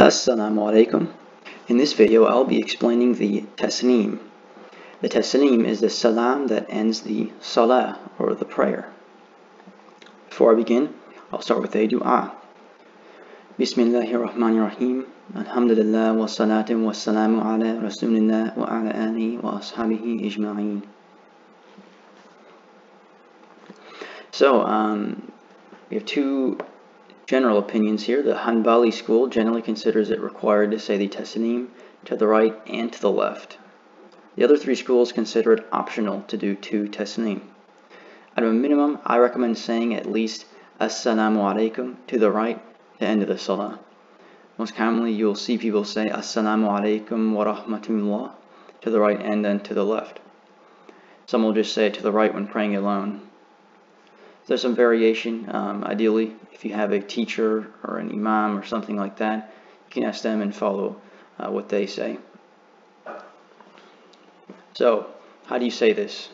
Assalamu alaikum. In this video I'll be explaining the taslim. The taslim is the salam that ends the salah or the prayer. Before I begin, I'll start with a dua. Bismillahir Rahmanir Rahim. Alhamdulillah wa salatin wa salamu ala rasulillah wa ala alihi wa ashabihi ijma'in. So, um, we have two general opinions here. The Hanbali school generally considers it required to say the taslim to the right and to the left. The other three schools consider it optional to do two taslim. At a minimum, I recommend saying at least Assalamu alaikum to the right, the end of the salah. Most commonly, you'll see people say Assalamu alaikum wa rahmatullah to the right and then to the left. Some will just say it to the right when praying alone. There's some variation. Um, ideally, if you have a teacher or an imam or something like that, you can ask them and follow uh, what they say. So, how do you say this?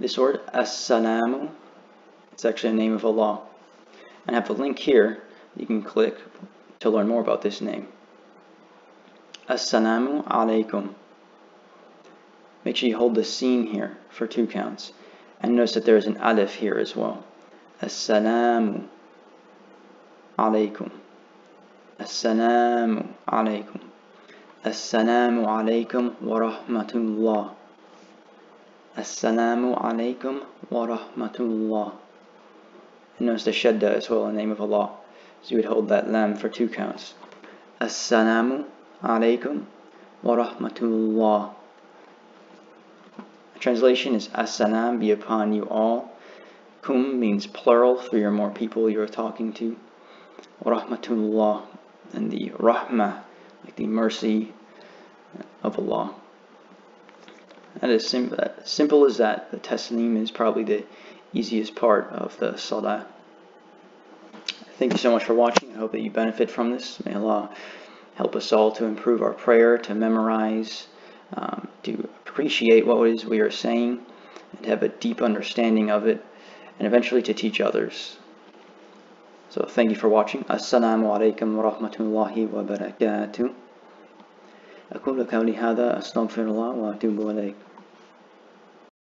This word, Assalamu, it's actually a name of Allah. And I have a link here you can click to learn more about this name. Assalamu alaikum. Make sure you hold the seen here for two counts. And notice that there's an alif here as well. Assalamu alaikum. Assalamu alaikum. Assalamu alaikum wa rahmatullah. Assalamu alaikum wa rahmatullah. And notice the shadda as well in the name of Allah. So you would hold that lam for two counts. Assalamu alaikum wa rahmatullah. Translation is As-salam be upon you all. Kum means plural, three or more people you are talking to. Rahmatullah, and the rahmah, like the mercy of Allah. That is sim simple as that. The taslim is probably the easiest part of the salah. Thank you so much for watching. I hope that you benefit from this. May Allah help us all to improve our prayer, to memorize, um, to appreciate what it is we are saying and have a deep understanding of it and eventually to teach others. So thank you for watching. Assalamu alaikum wa rahmatullahi wa barakatuh. أقول قولي هذا أستغفر الله وأتوب إليك